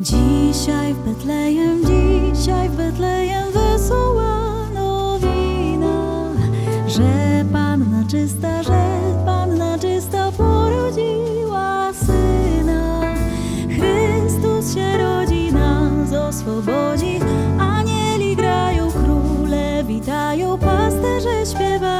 Betlejem dzisiaj, w Betlejem wesoła nowina, że Panna czysta, że Panna czysta porodziła Syna. Chrystus się rodzi, nas oswobodzi, anieli grają, króle witają, pasterze śpiewają,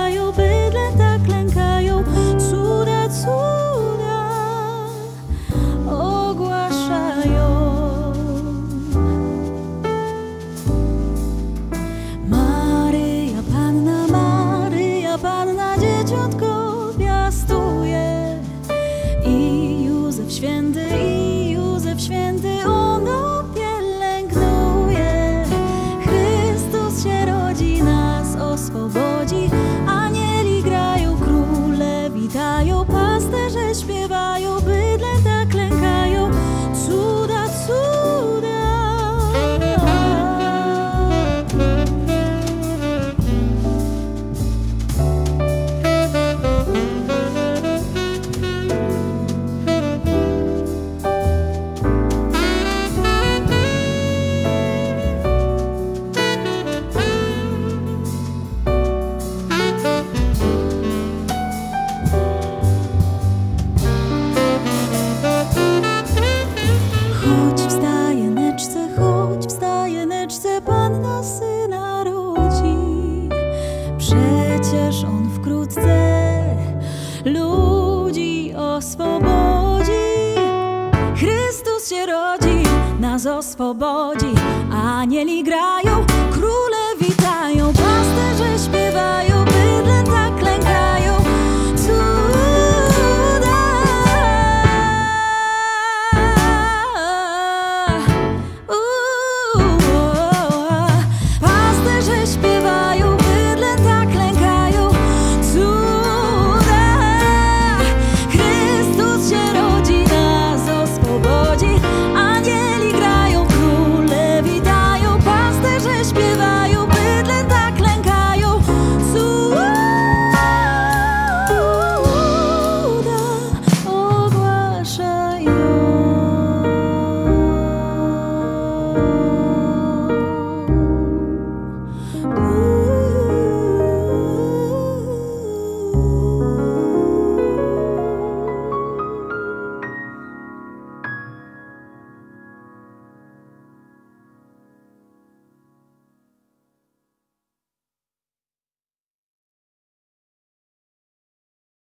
ludzi oswobodzi. Chrystus się rodzi, nas oswobodzi. Anieli grają, króle